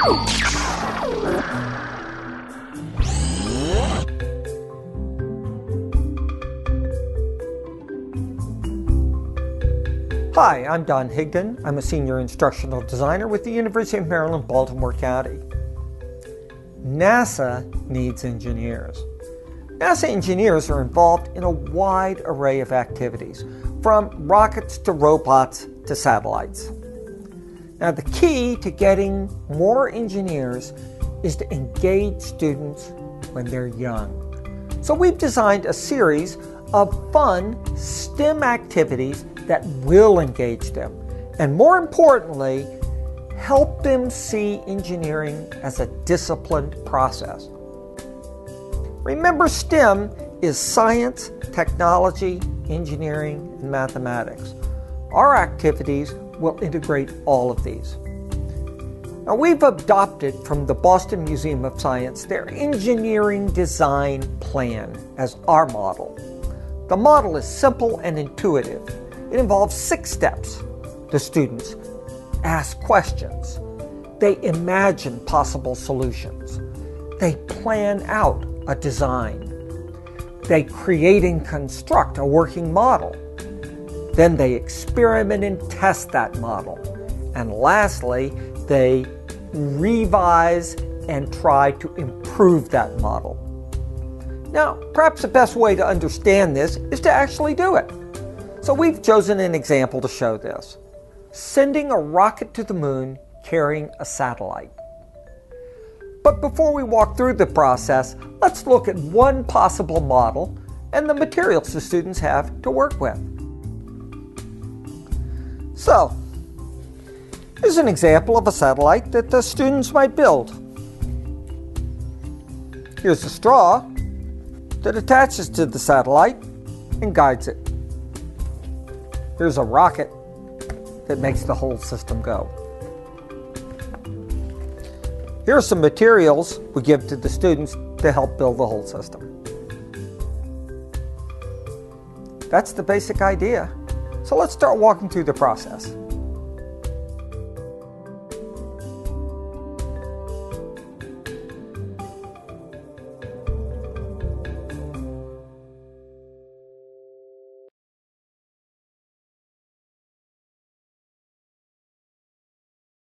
Hi, I'm Don Higdon. I'm a senior instructional designer with the University of Maryland, Baltimore County. NASA needs engineers. NASA engineers are involved in a wide array of activities, from rockets to robots to satellites. Now, the key to getting more engineers is to engage students when they're young. So, we've designed a series of fun STEM activities that will engage them. And more importantly, help them see engineering as a disciplined process. Remember, STEM is science, technology, engineering, and mathematics. Our activities will integrate all of these. Now, we've adopted from the Boston Museum of Science their engineering design plan as our model. The model is simple and intuitive. It involves six steps. The students ask questions, they imagine possible solutions, they plan out a design, they create and construct a working model, then they experiment and test that model, and lastly, they revise and try to improve that model. Now, perhaps the best way to understand this is to actually do it. So we've chosen an example to show this. Sending a rocket to the moon carrying a satellite. But before we walk through the process, let's look at one possible model and the materials the students have to work with. So, here's an example of a satellite that the students might build. Here's a straw that attaches to the satellite and guides it. Here's a rocket that makes the whole system go. Here are some materials we give to the students to help build the whole system. That's the basic idea. So let's start walking through the process.